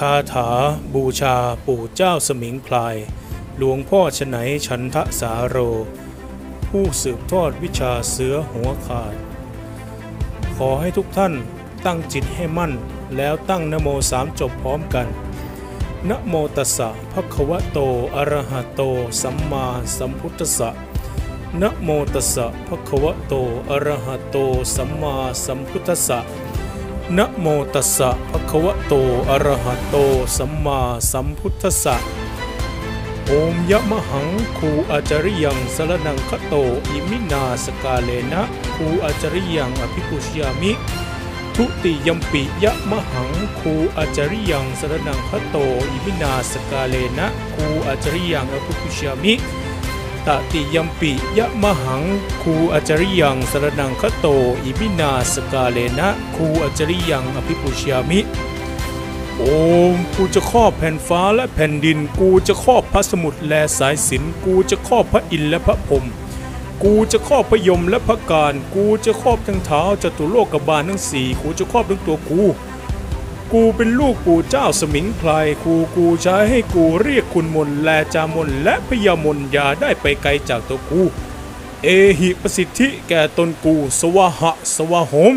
คาถาบูชาปู่เจ้าสมิงพลาย หลวงพ่อชไหนชันทะสาโร ผู้สืบทอดวิชาเสือหัวขาด ขอให้ทุกท่านตั้งจิตให้มั่นแล้วตั้งนโมสามจบพร้อมกันนะโมตัสสะภะคะวะโต อะระหะโต สัมมาสัมพุทธัสสะนะโมตัสสะภะคะวะโต อะระหะโต สัมมาสัมพุทธัสสะ นะโมตัสสะภะคะวะโต อะระหะโต สัมมาสัมพุทธัสสะ โอมยะมะหังคูอาจาริยังสรนังคโต อิมินาสกาเลนะคูอาจาริยังอภิปุชยามิ ทุติยมปิยะมะหังคูอาจาริยังสรนังคโต อิมินาสกาเลนะคูอาจาริยังอภิปุชยามิ ตติยมปิยะมะหังคูอาจาริยังสรนังคโต อิมินาสกาเลนะคูอาจาริยังอภิปุชยามิโอมกูจะครอบแผ่นฟ้าและแผ่นดิน กูจะครอบพระสมุทรและสายสิญจน์กูจะครอบพระอินทร์และพระพรหมกูจะครอบพระยมและพระกาฬ กูจะครอบทั้งท้าวจตุโลกบาลทั้งสี่กูจะครอบทั้งตัวกู กูเป็นลูกปู่เจ้าสมิงพลายกูกูใช้ให้กูเรียกคุณมนแลจามนและพยามนยาได้ไปไกลจากตัวกู เอหิประสิทธิแก่ตนกู สวะหะสวะโหม